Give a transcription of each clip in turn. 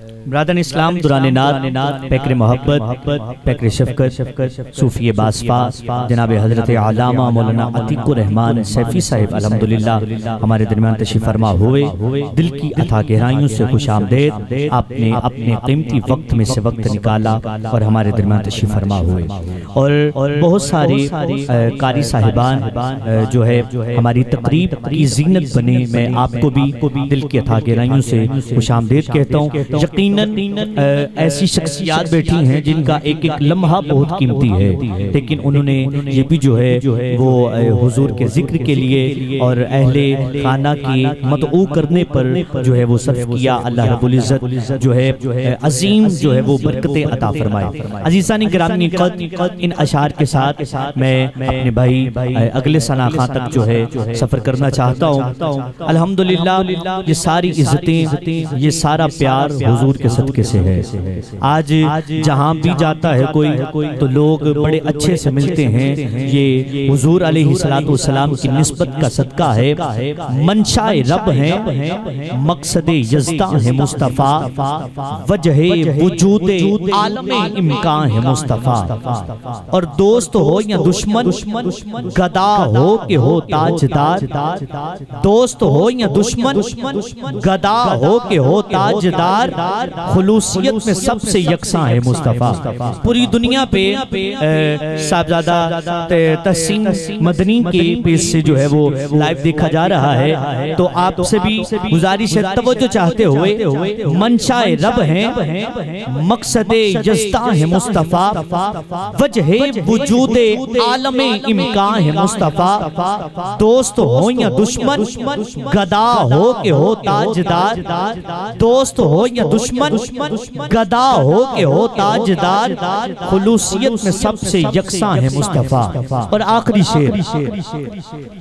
برادن اسلام دوران نات پیکر محبت پیکر شفقت صوفی باسفا جناب حضرت علامہ مولانا عتیق الرحمن سیفی صاحب الحمدللہ ہمارے درمیان تشریف فرما ہوئے دل کی عطا گہرائیوں سے خوش آمدید آپ نے اپنے قیمتی وقت میں سے وقت نکالا اور ہمارے درمیان تشریف فرما ہوئے۔ اور بہت ساری کاری صاحبان جو ہے ہماری تقریب کی زینت بنے میں آپ کو بھی دل کی عطا گہرائیوں سے خوش آمدید کہتا ہوں یقیناً ایسی شخصیات بیٹھی ہیں جن کا ایک ایک لمحہ بہت قیمتی ہے لیکن انہوں نے یہ بھی جو ہے وہ حضور کے ذکر کے لیے اور اہل خانہ کی مدعو کرنے پر جو ہے وہ صرف کیا اللہ رب العزت جو ہے عظیم جو ہے وہ برکت عطا فرمائے۔ عزیزان گرامی قد ان اشعار کے ساتھ میں اپنے بھائی اگلے سنہ خان تک جو ہے سفر کرنا چاہتا ہوں۔ الحمدللہ یہ ساری عزتیں یہ سارا پیار حضور کے صدقے سے ہے۔ آج جہاں بھی جاتا ہے کوئی، تو لوگ بڑے اچھے سے ملتے ہیں۔ یہ حضور علیہ السلام کی نسبت کا صدقہ ہے۔ منشاء رب ہے مقصد یزدہ ہے مصطفیٰ۔ وجہ وجود عالم امکان ہے مصطفیٰ۔ اور دوست ہو یا دشمن، گدا ہو کہ ہو تاجدار۔ دوست ہو یا دشمن، گدا ہو کہ ہو تاجدار۔ خلوصیت میں سب سے یکساں ہے مصطفیٰ۔ پوری دنیا پہ صاحبزادہ تحسین مدنی کے پیس سے جو ہے وہ لائف دیکھا جا رہا ہے۔ تو آپ سے بھی گزارش ہے توجہ چاہتے ہوئے منشاء رب ہیں مقصد یزدہ ہے مصطفیٰ۔ وجہ وجود عالم امکان ہے مصطفیٰ۔ دوست ہو یا دشمن گدا ہو کہ ہو تاجدار۔ دوست ہو یا دشمن گدا ہو کہ ہو تاجدار خلوصیت میں سب سے یکساں ہے مصطفیٰ۔ اور آخری شیر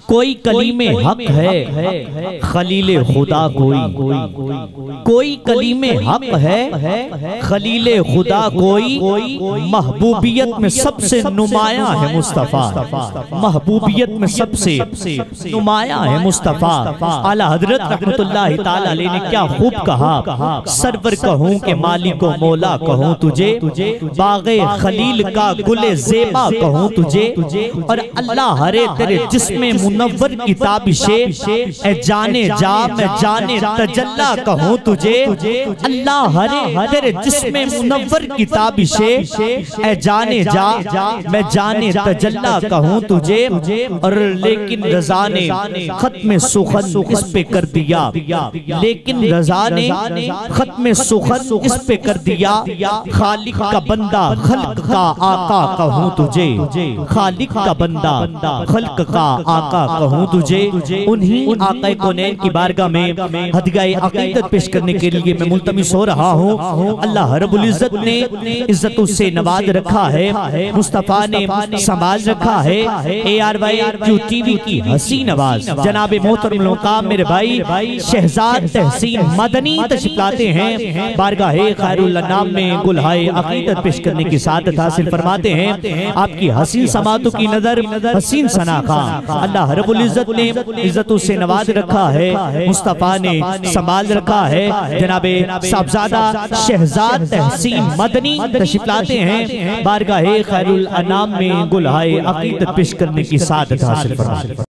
کوئی کلیم حق ہے خلیل خدا کوئی۔ کوئی کلیم حق ہے خلیل خدا کوئی۔ محبوبیت میں سب سے نمایاں ہے مصطفیٰ۔ محبوبیت میں سب سے نمایاں ہے مصطفیٰ۔ اعلی حضرت رحمت اللہ تعالیٰ علیہ نے کیا خوب کہا سرور صبر کہوں کہ مالک و مولا کہوں تجھے، باغ خلیل کا گل زیبا کہوں تجھے، اور اللہ ہرے تیرے جسم منور کتابشے اے جانے جا، میں جانے تجلہ کہوں تجھے، اللہ ہرے تیرے جسم منور کتابشے اے جانے جا، میں جانے تجلہ کہوں تجھے، اور لیکن رضا نے ختم سخن اس پہ کر دیا، لیکن رضا نے ختم سخن اس پہ کر دیا، خالق کا بندہ، خلق کا آقا کہوں تجھے۔ خالق کا بندہ، خلق کا آقا کہوں تجھے۔ انہی آقا کونین کی بارگاہ میں ہدگاہ عقیدت پیش کرنے کے لیے میں ملتمس ہو رہا ہوں۔ اللہ رب العزت نے عزتوں سے نواز رکھا ہے، مصطفیٰ نے سنبھال رکھا ہے۔ A R Y Q T V کی حسین آواز جناب محترم لوکام میرے بھائی، شہزاد تحسین مدنی تشکلاتے ہیں۔ بارگاہ خیر اللہ نام میں گلہائے عقیدت پیش کرنے کی سعادت حاصل فرماتے ہیں۔ آپ کی حسین سماعتوں کی نظر حسین سنا خان۔ اللہ رب العزت نے عزتوں سے نواز رکھا ہے۔ مصطفیٰ نے سنبھال رکھا ہے۔ جناب صاحبزادہ شہزاد تحسین مدنی تشکلاتے ہیں۔ بارگاہ خیر الانام میں گلہائے عقیدت پیش کرنے کی سعادت حاصل فرماتے ہیں۔